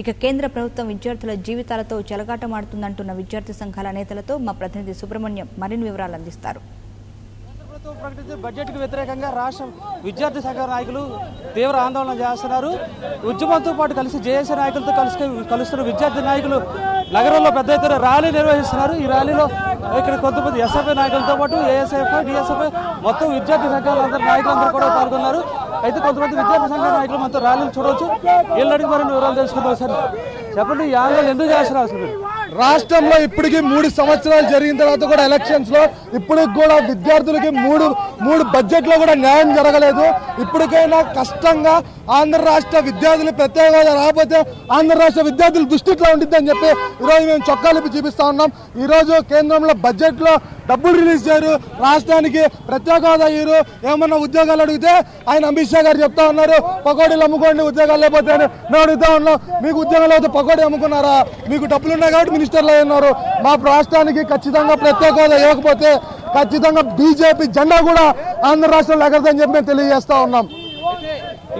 ఇక కేంద్ర ప్రభుత్వం విద్యార్థుల జీవితాలతో చెలగాటమాడుతుందంటున్న విద్యార్థి సంఘాల నేతలతో మా ప్రతినిధి సుబ్రహ్మణ్యం మరిన్ని వివరాలు అందిస్తారు. కేంద్ర ప్రభుత్వం ప్రకటించిన బడ్జెట్కు వ్యతిరేకంగా రాష్ట్ర విద్యార్థి సంఘ నాయకులు తీవ్ర ఆందోళన చేస్తున్నారు. ఉద్యమంతో పాటు కలిసి జేఏసీ నాయకులతో కలిసి కలుస్తున్న విద్యార్థి నాయకులు నగరంలో పెద్ద ఎత్తున ర్యాలీ నిర్వహిస్తున్నారు. ఈ ర్యాలీలో ఇక్కడ కొంతమంది ఎస్ఎఫ్ఐ నాయకులతో పాటు ఏఎస్ఎఫ్ఐ డిఎస్ఎఫ్ఐ మొత్తం విద్యార్థి సంఘాల నాయకులందరూ కూడా పాల్గొన్నారు. అయితే కొంతమంది విద్యార్థి సంఘ నాయకులు మనతో ర్యాలీలు చూడవచ్చు. వీళ్ళడికి మరిన్ని వివరాలు తెలుసుకుందాం సార్. చెప్పండి ఈ ఆందోళన ఎందుకు చేస్తున్నారు అసలు? మీరు రాష్ట్రంలో ఇప్పటికీ మూడు సంవత్సరాలు జరిగిన తర్వాత కూడా ఎలక్షన్స్లో ఇప్పటికి కూడా విద్యార్థులకి మూడు మూడు బడ్జెట్లో కూడా న్యాయం జరగలేదు. ఇప్పటికైనా కష్టంగా ఆంధ్ర రాష్ట్ర విద్యార్థులు ప్రత్యేక హోదా రాకపోతే ఆంధ్ర రాష్ట్ర విద్యార్థులు దృష్టిలో ఉంటుంది అని చెప్పి ఈరోజు మేము చొక్కాలిపి చూపిస్తా ఉన్నాం. ఈరోజు కేంద్రంలో బడ్జెట్లో డబ్బులు రిలీజ్ చేయరు. రాష్ట్రానికి ప్రత్యేక హోదా ఇయ్యరు. ఏమన్నా ఉద్యోగాలు అడిగితే ఆయన అమిత్ షా గారు చెప్తా ఉన్నారు పకోడీలు అమ్ముకోండి ఉద్యోగాలు లేకపోతే అని. మేము అడుగుతా ఉన్నాం మీకు ఉద్యోగాలు అయితే పకోడీ అమ్ముకున్నారా? మీకు డబ్బులు ఉన్నాయి కాబట్టి మినిస్టర్లు ఉన్నారు. మా రాష్ట్రానికి ఖచ్చితంగా ప్రత్యేక హోదా ఇవ్వకపోతే ఖచ్చితంగా బీజేపీ జెండా కూడా ఆంధ్ర రాష్ట్రంలో ఎగరదని చెప్పి మేము తెలియజేస్తా ఉన్నాం.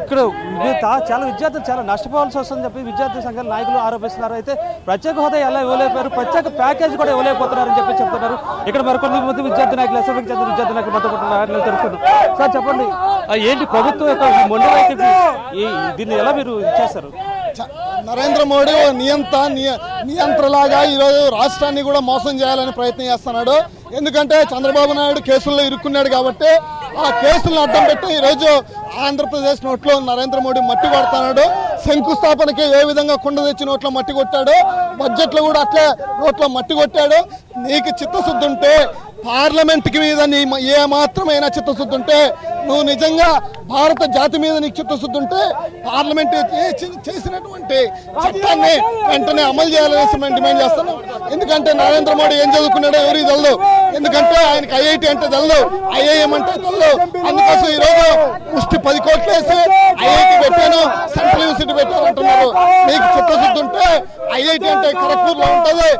ఇక్కడ చాలా విద్యార్థులు చాలా నష్టపోవాల్సి వస్తుందని చెప్పి విద్యార్థి సంఘాల నాయకులు ఆరోపిస్తున్నారు. అయితే ప్రత్యేక హోదా ఎలా ఇవ్వలేకపోయారు? ప్రత్యేక ప్యాకేజ్ కూడా ఇవ్వలేకపోతున్నారని చెప్పి చెప్తున్నారు. ఇక్కడ మరికొన్ని మంది విద్యార్థి నాయకులు ఎస్ఎఫ్కి చెందిన విద్యార్థి నాయకులు మొత్తం నాయకులు సార్ చెప్పండి. ఏంటి ప్రభుత్వం యొక్క మొండి దీన్ని ఎలా మీరు చేస్తారు? నరేంద్ర మోడీ ఓ నియంత నియ- నియంత్రలాగా ఈరోజు రాష్ట్రాన్ని కూడా మోసం చేయాలని ప్రయత్నం చేస్తున్నాడు. ఎందుకంటే చంద్రబాబు నాయుడు కేసుల్లో ఇరుక్కున్నాడు కాబట్టి ఆ కేసులను అడ్డం పెట్టి ఈరోజు ఆంధ్రప్రదేశ్ నోట్లో నరేంద్ర మోడీ మట్టి కొడుతున్నాడు శంకుస్థాపనకి ఏ విధంగా కుండ తెచ్చి నోట్లో మట్టి కొట్టాడు? బడ్జెట్లో కూడా అట్లే నోట్లో మట్టి కొట్టాడు. నీకు చిత్తశుద్ధి ఉంటే పార్లమెంట్కి మీద నీ మ- ఏ మాత్రమైనా చిత్తశుద్ధి ఉంటే నువ్వు నిజంగా భారత జాతి మీద నీకు చిత్తశుద్ధి ఉంటే పార్లమెంట్ చేసినటువంటి చట్టాన్ని వెంటనే అమలు చేయాలనేసి మేము డిమాండ్ చేస్తాను ఎందుకంటే నరేంద్ర మోడీ ఏం చదువుకున్నాడో ఎవరి తెలదు. ఎందుకంటే ఆయనకి ఐఐటి అంటే తెలదు. ఐఐఎం అంటే తెలదు. అందుకోసం ఈరోజు ముష్టి పది కోట్లు వేసి ఐఐటి పెట్టాను సెంట్రల్ యూనివర్సిటీ పెట్టాను అంటున్నారు నీకు చిత్తశుద్ధి ఉంటే ఐఐటి అంటే ఖరగ్పూర్లో ఉంటది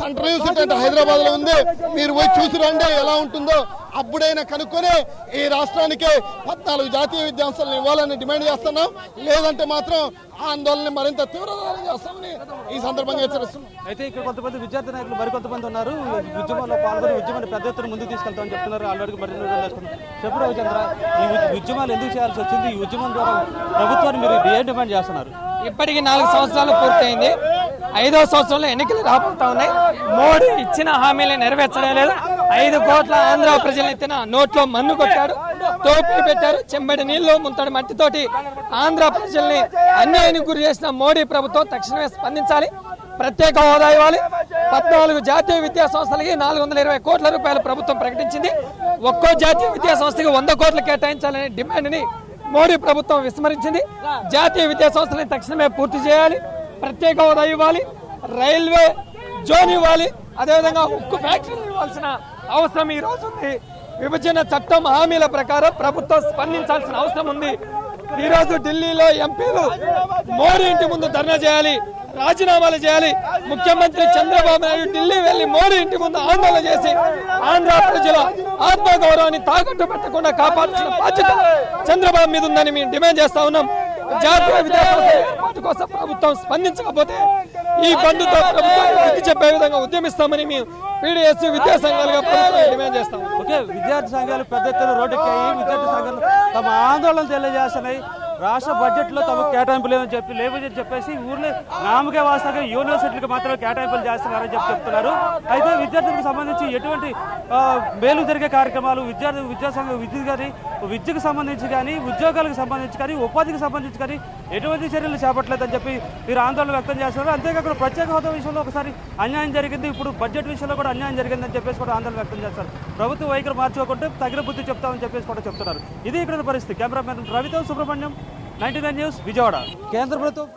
సెంట్రల్ యూనివర్సిటీ అంటే హైదరాబాద్లో ఉంది. మీరు పోయి చూసి రండి ఎలా ఉంటుందో. అప్పుడైనా కనుక్కొని ఈ రాష్ట్రానికి పద్నాలుగు జాతీయ విద్యాంశాలను ఇవ్వాలని డిమాండ్ చేస్తున్నాం. లేదంటే మాత్రం ఆందోళన మరింత తీవ్రతరం చేస్తామని ఈ సందర్భంగా హెచ్చరిస్తున్నాం. అయితే ఇక్కడ కొంతమంది విద్యార్థి నాయకులు మరికొంతమంది ఉన్నారు. ఉద్యమంలో పాల్గొని ఉద్యమాన్ని పెద్ద ఎత్తున ముందుకు తీసుకెళ్తామని చెప్తున్నారు. ఆల్రెడీ తెలుసుకుందాం చెప్పు రవిచంద్ర ఈ ఉద్- ఉద్యమాలు ఎందుకు చేయాల్సి వచ్చింది? ఈ ఉద్యమం ద్వారా ప్రభుత్వాన్ని మీరు ఏం డిమాండ్ చేస్తున్నారు? ఇప్పటికి నాలుగు సంవత్సరాలు పూర్తయింది. ఐదో సంవత్సరంలో ఎన్నికలు రాబోతా ఉన్నాయి. మోడీ ఇచ్చిన హామీలు నెరవేర్చడం లేదు. ఐదు కోట్ల ఆంధ్ర ప్రజలు ఎత్తిన నోట్లో మన్ను కొట్టాడు టోపీ పెట్టారు చెంబడి నీళ్ళు ముంతడి మట్టితోటి ఆంధ్ర ప్రజల్ని అన్యాయానికి గురి చేసిన మోడీ ప్రభుత్వం తక్షణమే స్పందించాలి ప్రత్యేక హోదా ఇవ్వాలి. పద్నాలుగు జాతీయ విద్యా సంస్థలకి నాలుగు వందల ఇరవై కోట్ల రూపాయలు ప్రభుత్వం ప్రకటించింది. ఒక్కో జాతీయ విద్యా సంస్థకి వంద కోట్లు కేటాయించాలనే డిమాండ్ని మోడీ ప్రభుత్వం విస్మరించింది. జాతీయ విద్యా సంస్థలని తక్షణమే పూర్తి చేయాలి ప్రత్యేక హోదా ఇవ్వాలి రైల్వే జోన్ ఇవ్వాలి అదేవిధంగా ఉక్కు ఫ్యాక్టరీలు ఇవ్వాల్సిన అవసరం ఈ రోజు ఉంది. విభజన చట్టం హామీల ప్రకారం ప్రభుత్వం స్పందించాల్సిన అవసరం ఉంది. ఈ రోజు ఢిల్లీలో ఎంపీలు మోడీ ఇంటి ముందు ధర్నా చేయాలి రాజీనామాలు చేయాలి. ముఖ్యమంత్రి చంద్రబాబు నాయుడు ఢిల్లీ వెళ్ళి మోడీ ఇంటి ముందు ఆందోళన చేసి ఆంధ్ర ప్రజల ఆత్మగౌరవాన్ని తాకట్టు పెట్టకుండా కాపాడాల్సిన బాధ్యత చంద్రబాబు మీద ఉందని మేము డిమాండ్ చేస్తా ఉన్నాం. జాతీయ విద్యా కోసం ప్రభుత్వం స్పందించకపోతే ఈ బంధుతో ప్రభుత్వం చెప్పే విధంగా ఉద్యమిస్తామని మేము పీడిఎస్ విద్యా సంఘాలుగా ప్రభుత్వం డిమాండ్ చేస్తాం. ఓకే విద్యార్థి సంఘాలు పెద్ద ఎత్తున రోడ్డెక్కాయి. విద్యార్థి సంఘాలు తమ ఆందోళన తెలియజేస్తున్నాయి. రాష్ట్ర బడ్జెట్లో కేటాయింపు లేదని చెప్పి లేవని చెప్పేసి ఊర్లో నామకే వాస్తవంగా యూనివర్సిటీలకు మాత్రమే కేటాయింపులు చేస్తున్నారని చెప్పి చెప్తున్నారు. అయితే విద్యార్థులకు సంబంధించి ఎటువంటి మేలు జరిగే కార్యక్రమాలు విద్యార్థి విద్యాసంఘ విద్య కానీ విద్యకు సంబంధించి కానీ ఉద్యోగాలకు సంబంధించి కానీ ఉపాధికి సంబంధించి కానీ ఎటువంటి చర్యలు చేపట్టలేదని చెప్పి మీరు ఆందోళన వ్యక్తం చేస్తున్నారు. అంతేకాకుండా ప్రత్యేక హోదా విషయంలో ఒకసారి అన్యాయం జరిగింది. ఇప్పుడు బడ్జెట్ విషయంలో కూడా అన్యాయం జరిగిందని చెప్పేసి కూడా ఆందోళన వ్యక్తం చేస్తారు ప్రభుత్వ వైఖరి మార్చుకోకుంటే తగిన బుద్ధి చెప్తామని చెప్పేసి కూడా చెప్తున్నారు. ఇది ఇక్కడ పరిస్థితి. కెమెరామెన్ రవితో సుబ్రహ్మణ్యం. నైన్టీ న్యూస్ విజయవాడ కేంద్ర ప్రభుత్వం